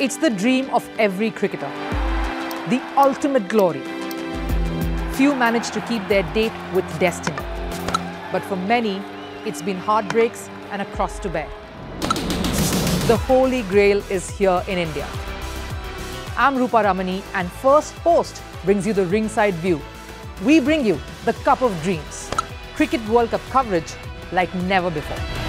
It's the dream of every cricketer. The ultimate glory. Few manage to keep their date with destiny. But for many, it's been heartbreaks and a cross to bear. The Holy Grail is here in India. I'm Rupha Ramani and Firstpost brings you the ringside view. We bring you the Cup of Dreams. Cricket World Cup coverage like never before.